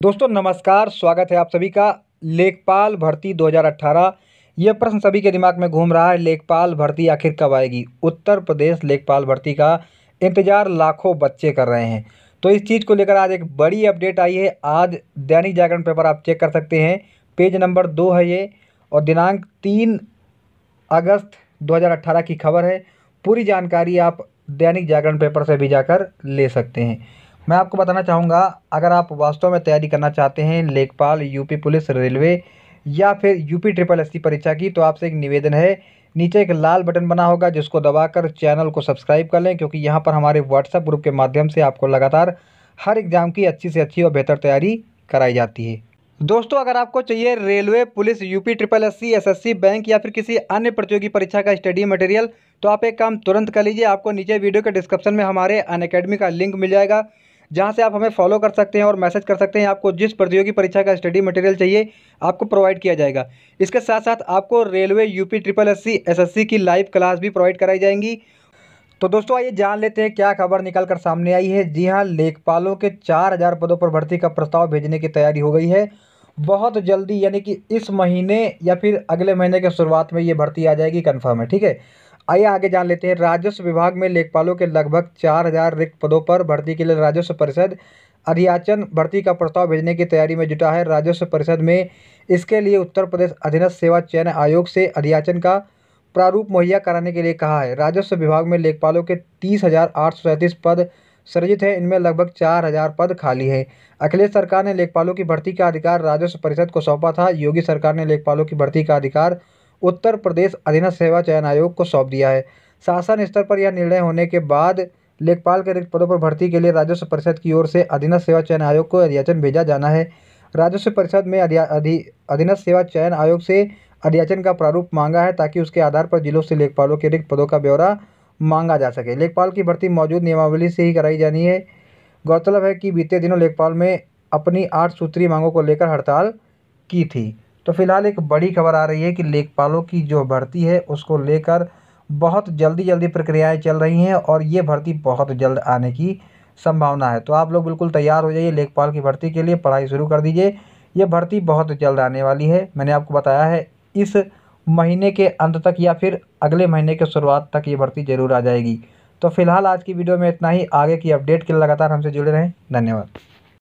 दोस्तों, नमस्कार, स्वागत है आप सभी का लेखपाल भर्ती 2018 यह प्रश्न सभी के दिमाग में घूम रहा है, लेखपाल भर्ती आखिर कब आएगी? उत्तर प्रदेश लेखपाल भर्ती का इंतज़ार लाखों बच्चे कर रहे हैं। तो इस चीज़ को लेकर आज एक बड़ी अपडेट आई है। आज दैनिक जागरण पेपर आप चेक कर सकते हैं। पेज नंबर दो है ये, और दिनांक तीन अगस्त 2018 की खबर है। पूरी जानकारी आप दैनिक जागरण पेपर से भी जाकर ले सकते हैं। मैं आपको बताना चाहूँगा, अगर आप वास्तव में तैयारी करना चाहते हैं लेखपाल, यूपी पुलिस, रेलवे या फिर यूपी ट्रिपल एससी परीक्षा की तो आपसे एक निवेदन है, नीचे एक लाल बटन बना होगा जिसको दबाकर चैनल को सब्सक्राइब कर लें, क्योंकि यहाँ पर हमारे व्हाट्सएप ग्रुप के माध्यम से आपको लगातार हर एग्ज़ाम की अच्छी से अच्छी और बेहतर तैयारी कराई जाती है। दोस्तों, अगर आपको चाहिए railway, police, UP triple S C, S S C, bank या फिर किसी अन्य प्रतियोगी परीक्षा का स्टडी मटेरियल तो आप एक काम तुरंत कर लीजिए, आपको नीचे वीडियो के डिस्क्रिप्शन में हमारे अन का लिंक मिल जाएगा। जहाँ से आप हमें फॉलो कर सकते हैं और मैसेज कर सकते हैं, आपको जिस प्रतियोगी परीक्षा का स्टडी मटेरियल चाहिए, आपको प्रोवाइड किया जाएगा। इसके साथ साथ आपको railway UP triple S C S S C की लाइव क्लास भी प्रोवाइड कराई जाएँगी। तो दोस्तों, आइए जान लेते हैं क्या खबर निकल कर सामने आई है। जी हाँ लेखपालों के चार हज़ार पदों पर भर्ती का प्रस्ताव भेजने की तैयारी हो गई है। बहुत जल्दी यानी कि इस महीने या फिर अगले महीने के शुरुआत में ये भर्ती आ जाएगी कन्फर्म है, ठीक है? आइए आगे जान लेते हैं। राजस्व विभाग में लेखपालों के लगभग चार हज़ार रिक्त पदों पर भर्ती के लिए राजस्व परिषद अधियाचन भर्ती का प्रस्ताव भेजने की तैयारी में जुटा है। राजस्व परिषद में इसके लिए उत्तर प्रदेश अधीनस्थ सेवा चयन आयोग से अधियाचन का प्रारूप मुहैया कराने के लिए कहा है। राजस्व विभाग में लेखपालों के तीस पद सृजित हैं। इनमें लगभग चार हज़ार पद खाली है। अखिलेश सरकार ने लेखपालों की भर्ती का अधिकार राजस्व परिषद को सौंपा था। योगी सरकार ने लेखपालों की भर्ती का अधिकार उत्तर प्रदेश अधीनस्थ सेवा चयन आयोग को सौंप दिया है। शासन स्तर पर यह निर्णय होने के बाद लेखपाल के रिक्त पदों पर भर्ती के लिए राजस्व परिषद की ओर से अधीनस्थ सेवा चयन आयोग को अध्याचन भेजा जाना है। राजस्व परिषद में अधीनस्थ सेवा चयन आयोग से अध्याचन का प्रारूप मांगा है ताकि उसके आधार पर जिलों से लेखपालों के रिक्त पदों का ब्यौरा मांगा जा सके। लेखपाल की भर्ती मौजूद नियमावली से ही कराई जानी है। गौरतलब है कि बीते दिनों लेखपाल में अपनी आठ सूत्रीय मांगों को लेकर हड़ताल की थी। तो फ़िलहाल एक बड़ी खबर आ रही है कि लेखपालों की जो भर्ती है, उसको लेकर बहुत जल्दी जल्दी प्रक्रियाएँ चल रही हैं और ये भर्ती बहुत जल्द आने की संभावना है। तो आप लोग बिल्कुल तैयार हो जाइए लेखपाल की भर्ती के लिए, पढ़ाई शुरू कर दीजिए। ये भर्ती बहुत जल्द आने वाली है। मैंने आपको बताया है, इस महीने के अंत तक या फिर अगले महीने के शुरुआत तक ये भर्ती ज़रूर आ जाएगी। तो फ़िलहाल आज की वीडियो में इतना ही। आगे की अपडेट के लिए लगातार हमसे जुड़े रहें। धन्यवाद।